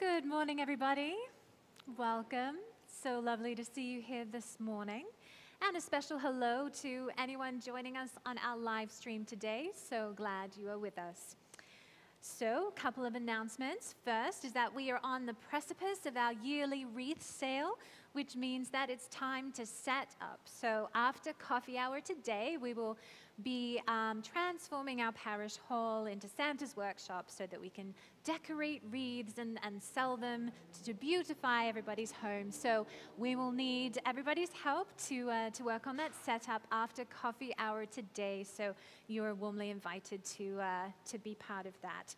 Good morning, everybody. Welcome. So lovely to see you here this morning. And a special hello to anyone joining us on our live stream today. So glad you are with us. So, a couple of announcements. First is that we are on the precipice of our yearly wreath sale, which means that it's time to set up. So, after coffee hour today, we will be um, transforming our parish hall into Santa's workshop so that we can decorate wreaths and, and sell them to, to beautify everybody's home. So we will need everybody's help to, uh, to work on that setup after coffee hour today. So you are warmly invited to, uh, to be part of that.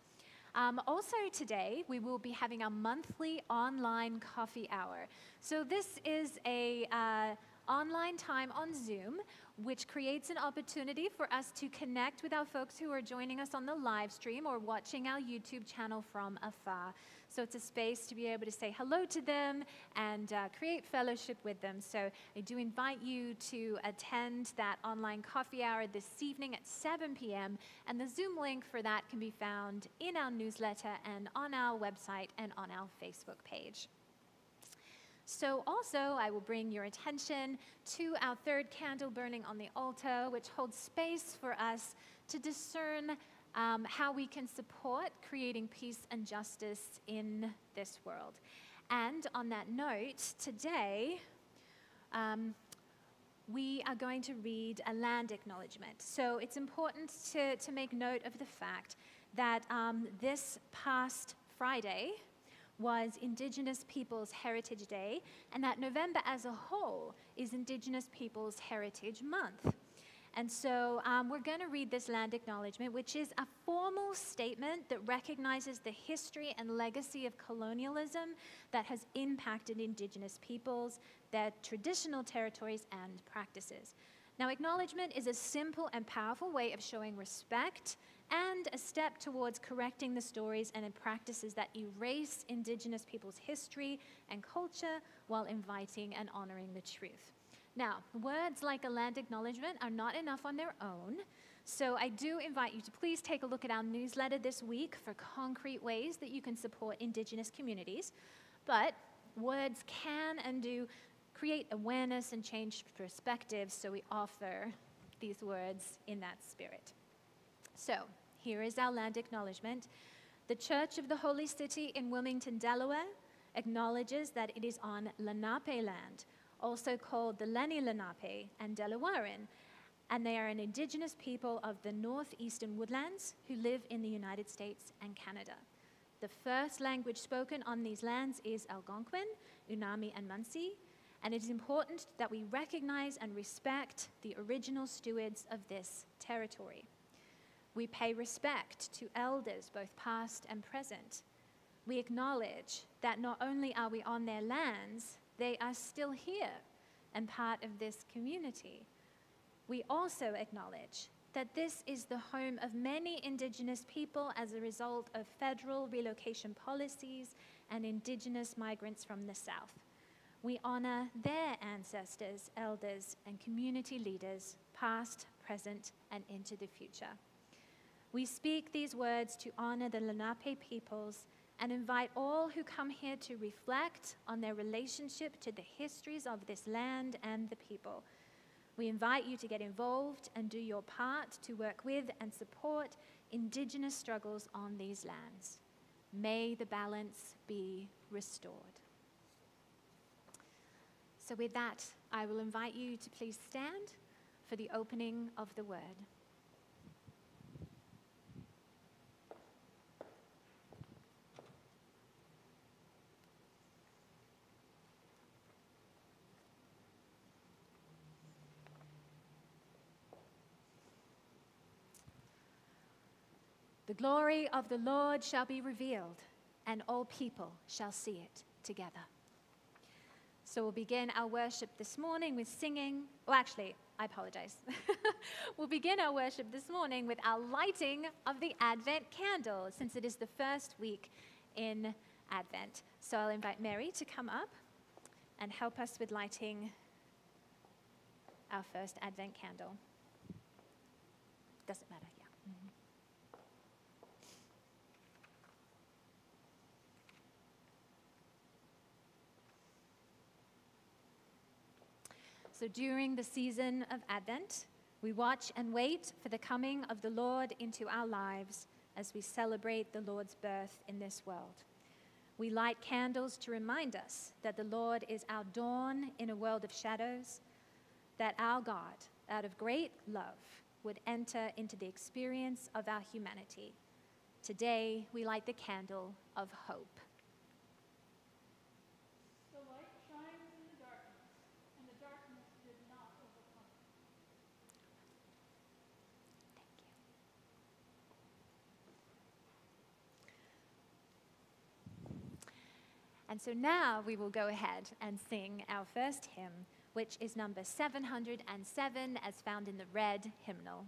Um, also, today we will be having a monthly online coffee hour. So, this is a uh, online time on Zoom which creates an opportunity for us to connect with our folks who are joining us on the live stream or watching our YouTube channel from afar. So it's a space to be able to say hello to them and uh, create fellowship with them. So I do invite you to attend that online coffee hour this evening at 7 p.m. And the Zoom link for that can be found in our newsletter and on our website and on our Facebook page. So, also, I will bring your attention to our third candle burning on the altar, which holds space for us to discern um, how we can support creating peace and justice in this world. And on that note, today, um, we are going to read a land acknowledgement. So it's important to, to make note of the fact that um, this past Friday, was Indigenous Peoples Heritage Day, and that November as a whole is Indigenous Peoples Heritage Month. And so um, we're going to read this land acknowledgement, which is a formal statement that recognizes the history and legacy of colonialism that has impacted Indigenous peoples, their traditional territories, and practices. Now, acknowledgement is a simple and powerful way of showing respect and a step towards correcting the stories and practices that erase Indigenous people's history and culture while inviting and honoring the truth. Now, words like a land acknowledgement are not enough on their own. So I do invite you to please take a look at our newsletter this week for concrete ways that you can support Indigenous communities. But words can and do create awareness and change perspectives, so we offer these words in that spirit. So, here is our land acknowledgement. The Church of the Holy City in Wilmington, Delaware, acknowledges that it is on Lenape land, also called the Lenni Lenape and Delawarean, and they are an indigenous people of the northeastern woodlands who live in the United States and Canada. The first language spoken on these lands is Algonquin, Unami, and Munsee, and it is important that we recognize and respect the original stewards of this territory. We pay respect to elders, both past and present. We acknowledge that not only are we on their lands, they are still here and part of this community. We also acknowledge that this is the home of many Indigenous people as a result of federal relocation policies and Indigenous migrants from the South. We honor their ancestors, elders, and community leaders, past, present, and into the future. We speak these words to honor the Lenape peoples and invite all who come here to reflect on their relationship to the histories of this land and the people. We invite you to get involved and do your part to work with and support Indigenous struggles on these lands. May the balance be restored. So, with that, I will invite you to please stand for the opening of the word. The glory of the Lord shall be revealed, and all people shall see it together. So we'll begin our worship this morning with singing. Well, actually, I apologize. we'll begin our worship this morning with our lighting of the Advent candle, since it is the first week in Advent. So I'll invite Mary to come up and help us with lighting our first Advent candle. Doesn't matter. So during the season of Advent, we watch and wait for the coming of the Lord into our lives as we celebrate the Lord's birth in this world. We light candles to remind us that the Lord is our dawn in a world of shadows, that our God, out of great love, would enter into the experience of our humanity. Today, we light the candle of hope. The light shines in the darkness, and the darkness did not overcome it. Thank you. And so now we will go ahead and sing our first hymn, which is number 707 as found in the red hymnal.